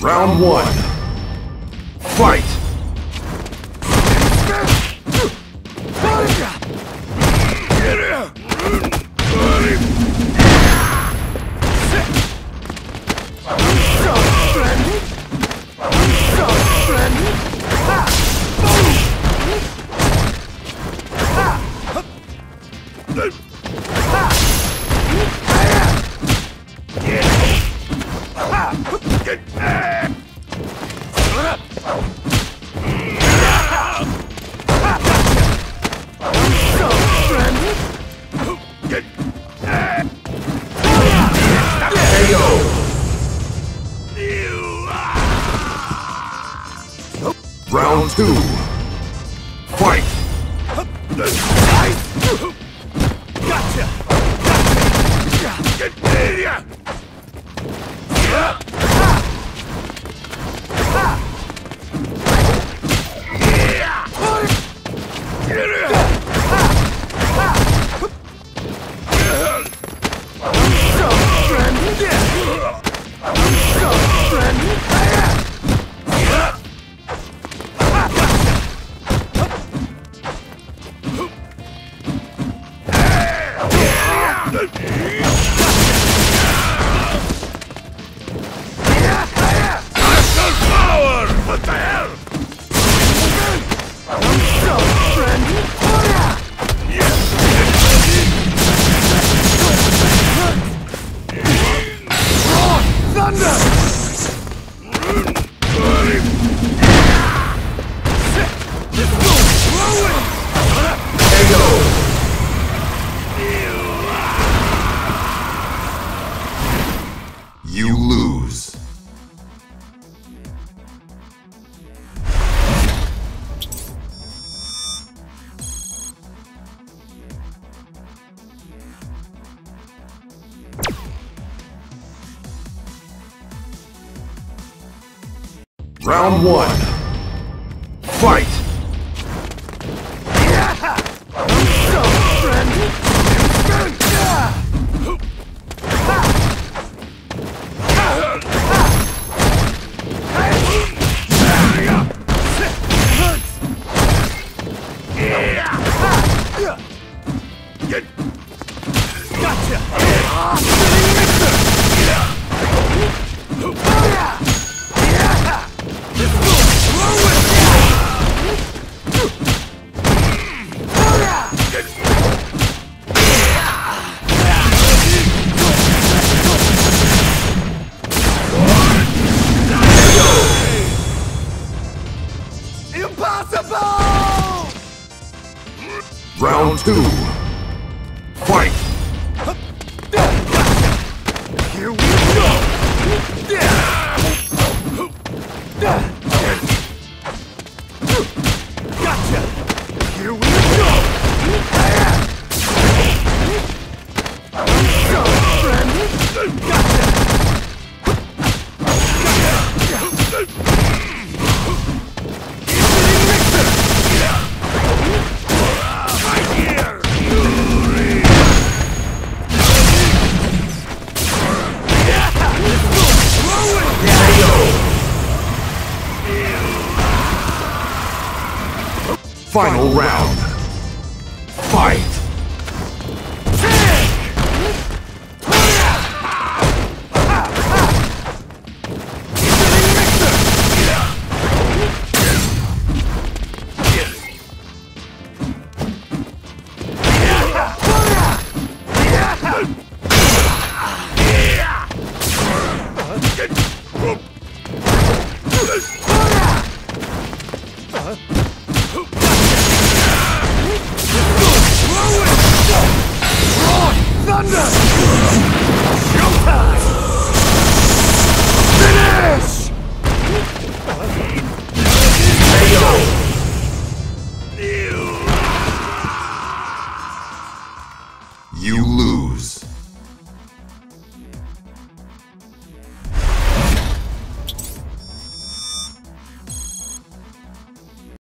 Round one. Fight! Round two. Fight! Power! Round one. Fight! Impossible! Round two. Fight! Final round. Fight!